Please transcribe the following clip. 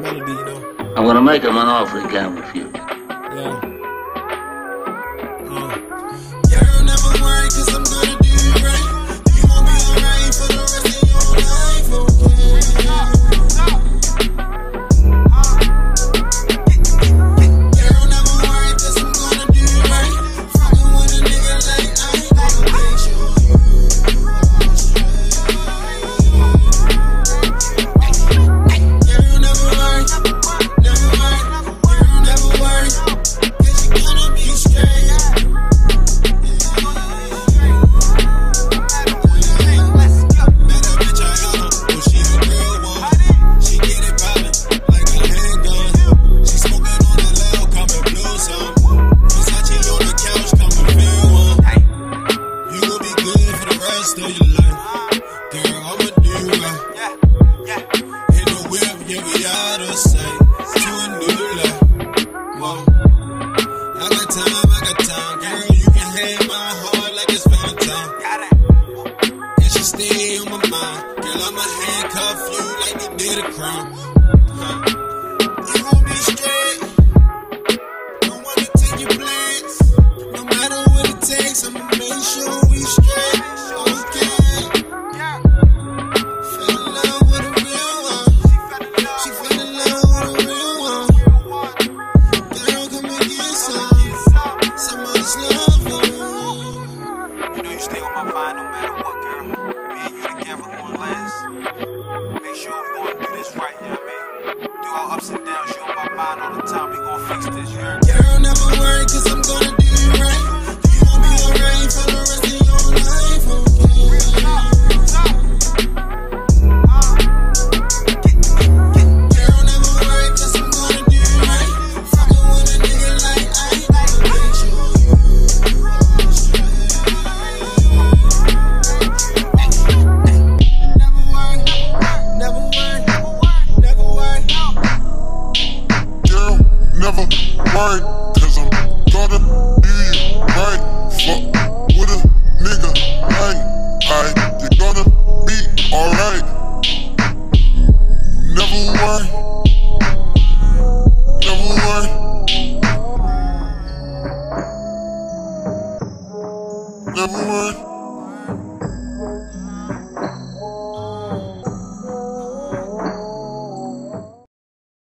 melody, you know. I'm gonna make him an offer he can't refuse. Right. In the whip, yeah, we out of sight. To a new life. Whoa. I got time, I got time. Girl, you can have my heart like it's Valentine. And she stay on my mind. Girl, I'ma handcuff you like they did a crime. Huh. You know you stay on my mind no matter what, girl. Me and you together gon' last. Make sure we gonna do this right, you know I mean? Through our ups and downs, you on my mind all the time. We gon' fix this, you heard? Girl, never worry, I'm gonna right, cause I'm gonna do you right. Fuck with a nigga, man. I, you're gonna be alright. Never worry. Never worry. Never worry.